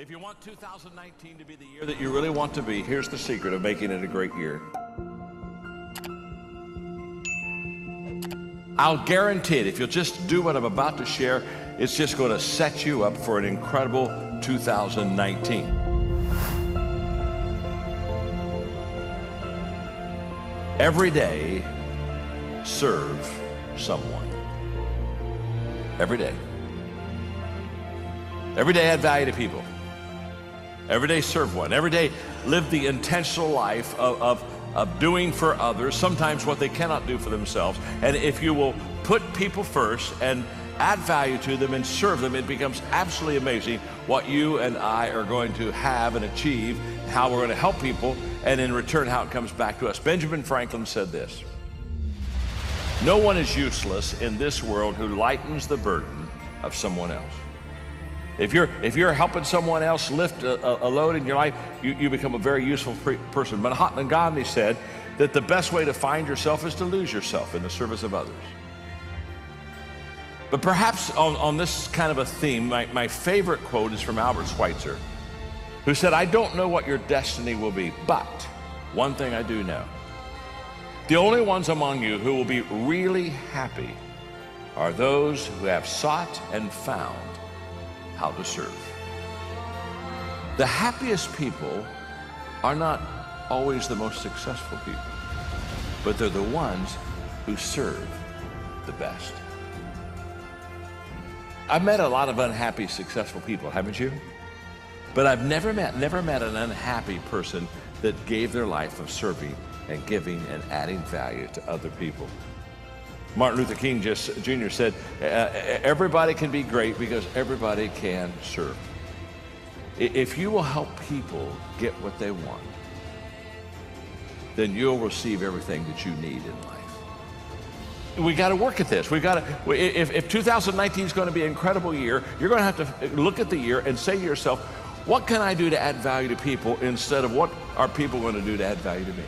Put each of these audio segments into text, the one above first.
If you want 2019 to be the year that you really want to be, here's the secret of making it a great year. I'll guarantee it, if you'll just do what I'm about to share, it's just going to set you up for an incredible 2019. Every day, serve someone. Every day. Every day, add value to people. Every day, serve one. Every day, live the intentional life of, of, of doing for others, sometimes what they cannot do for themselves. And if you will put people first and add value to them and serve them, it becomes absolutely amazing what you and I are going to have and achieve, how we're going to help people, and in return, how it comes back to us. Benjamin Franklin said this No one is useless in this world who lightens the burden of someone else. If you're, if you're helping someone else lift a, a load in your life, you, you become a very useful person. Mahatma Gandhi said that the best way to find yourself is to lose yourself in the service of others. But perhaps on, on this kind of a theme, my, my favorite quote is from Albert Schweitzer, who said, I don't know what your destiny will be, but one thing I do know. The only ones among you who will be really happy are those who have sought and found how to serve. The happiest people are not always the most successful people, but they're the ones who serve the best. I've met a lot of unhappy, successful people, haven't you? But I've never met, never met an unhappy person that gave their life of serving and giving and adding value to other people. Martin Luther King just, Jr. said, everybody can be great because everybody can serve. If you will help people get what they want, then you'll receive everything that you need in life. We got to work at this. We got to. If, if 2019 is going to be an incredible year, you're going to have to uh, look at the year and say to yourself, "What can I do to add value to people instead of what are people going to do to add value to me?"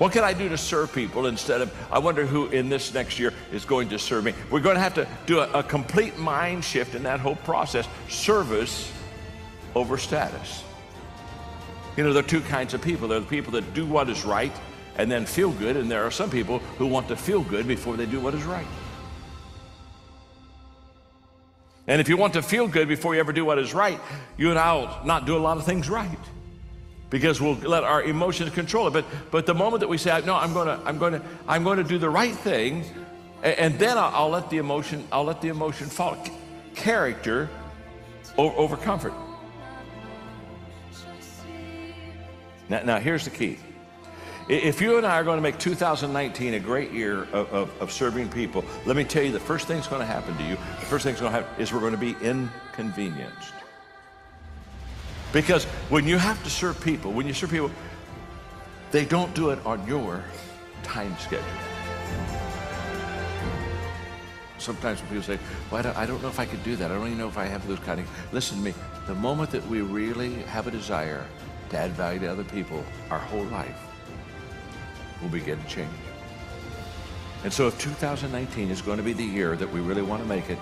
What can I do to serve people instead of, I wonder who in this next year is going to serve me? We're going to have to do a, a complete mind shift in that whole process service over status. You know, there are two kinds of people. There are the people that do what is right and then feel good, and there are some people who want to feel good before they do what is right. And if you want to feel good before you ever do what is right, you and I will not do a lot of things right because we'll let our emotions control it. But, but the moment that we say, no, I'm going to, I'm going to, I'm going to do the right thing, and, and then I'll, I'll, let the emotion, I'll let the emotion fall. Character over, over comfort. Now, now, here's the key. If you and I are going to make 2019 a great year of, of, of serving people, let me tell you the first thing that's going to happen to you, the first thing that's going to happen is we're going to be inconvenienced. Because when you have to serve people, when you serve people, they don't do it on your time schedule. Sometimes when people say, well, I don't, I don't know if I could do that. I don't even know if I have those kind of. Listen to me. The moment that we really have a desire to add value to other people, our whole life will begin to change. And so if 2019 is going to be the year that we really want to make it,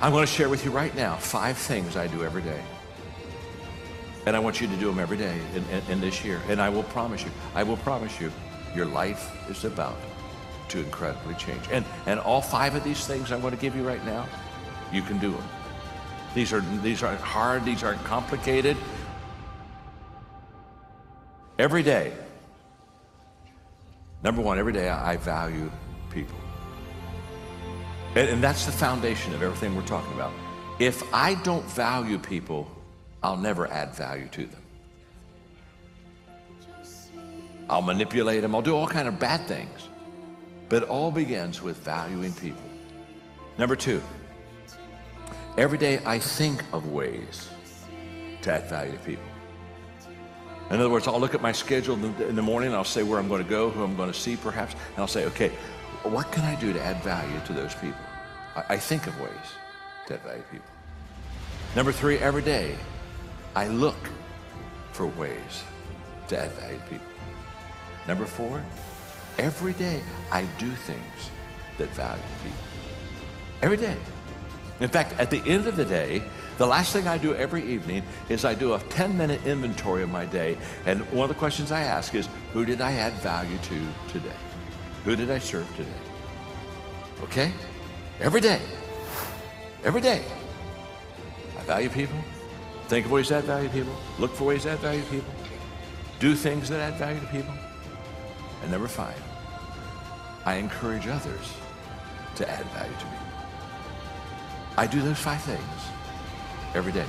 I'm going to share with you right now five things I do every day and I want you to do them every day in, this year. And I will promise you, I will promise you, your life is about to incredibly change. And, and all five of these things I'm going to give you right now, you can do them. These, are, these aren't hard, these aren't complicated. Every day, number one, every day I value people. And, and that's the foundation of everything we're talking about. If I don't value people, I'll never add value to them. I'll manipulate them. I'll do all kind of bad things. But it all begins with valuing people. Number two, every day I think of ways to add value to people. In other words, I'll look at my schedule in the morning, I'll say where I'm going to go, who I'm going to see perhaps, and I'll say, okay, what can I do to add value to those people? I, think of ways to add value to people. Number three, every day I look for ways to add value to people. Number four, every day I do things that value people. Every day. In fact, at the end of the day, The last thing I do every evening is I do a 10 minute inventory of my day. And one of the questions I ask is who did I add value to today? Who did I serve today? Okay? Every day. Every day. I value people. Think of ways that value people. Look for ways that value people. Do things that add value to people. And number five, I encourage others to add value to me. I do those five things every day.